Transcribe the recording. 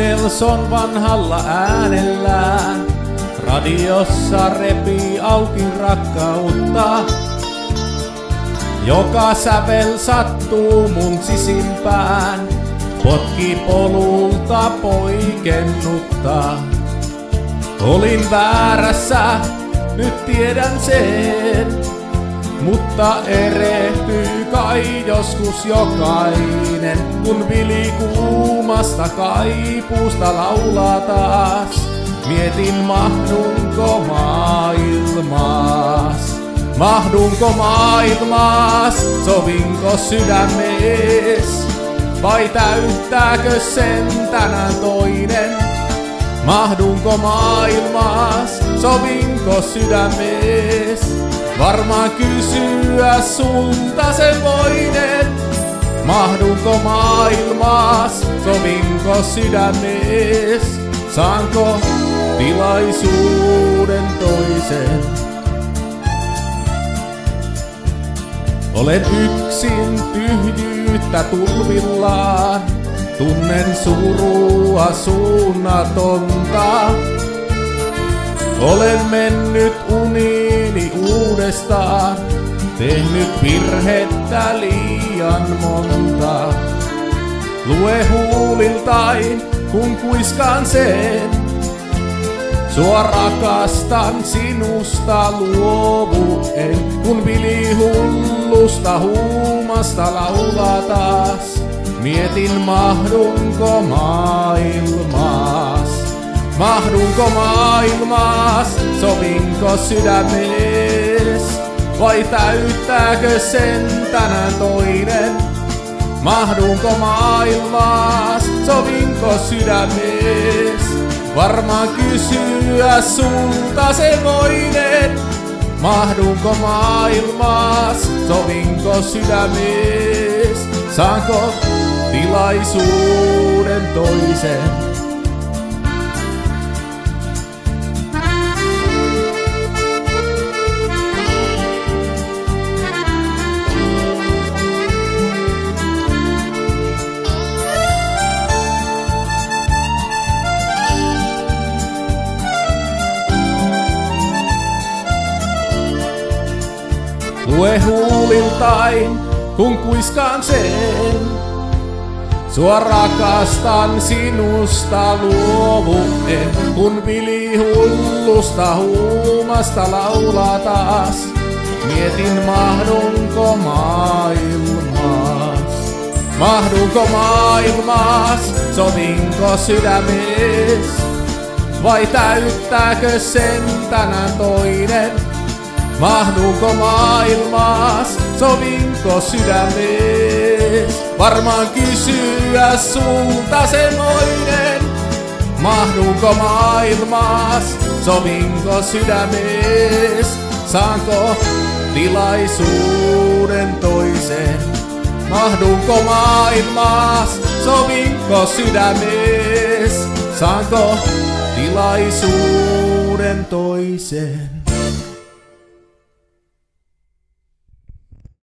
Nelson vanhalla äänellään. Radiossa repii auki rakkautta. Joka sävel sattuu mun sisimpään. Potki polulta poikennutta. Olin väärässä, nyt tiedän sen. Mutta erehtyy kai joskus jokainen, kun vili kuumasta kaipuusta laulaa taas. Mietin mahdunko maailmaas, mahdunko maailmaas, sovinko sydämees, vai täyttääkö sen tänään toinen? Mahdunko maailmaas, sovinko sydämees? Varmaan kysyä sulta sen voinen. Mahdunko maailmaas, sovinko sydämees? Saanko tilaisuuden toisen? Olen yksin tyhjyyttä tulvillaan, tunnen surua suunnatonta. Olen mennyt uniini uudestaan, tehnyt virhettä liian monta. Lue huuliltain, kun kuiskaan sen. Sua rakastan sinusta luovu en, kun vili hullusta huumasta laulaa taas. Mietin mahdunko maailmaas. Mahdunko maailmaas, sovinko sydämees? Vai täyttääkö sen tänään toinen? Mahdunko maailmaas, sovinko sydämees? Varmaan kysyä sulta se voinen. Mahdunko maailmaas, sovinko sydämees? Saanko tilaisuuden toisen? Lue huuliltain, kun kuiskaan sen. Sua rakastan sinusta luovu en, kun vili hullusta huumasta laulaa taas. Mietin mahdunko maailmaas, mahdunko maailmaas, sovinko sydämees, vai täyttääkö sen tänään toinen? Mahdunko maailmaas, sovinko sydämees? Varmaan kysyä sulta semmoinen. Mahdunko maailmaas, sovinko sydämees? Saanko tilaisuuden toisen? Mahdunko maailmaas, sovinko sydämees? Saanko tilaisuuden toisen?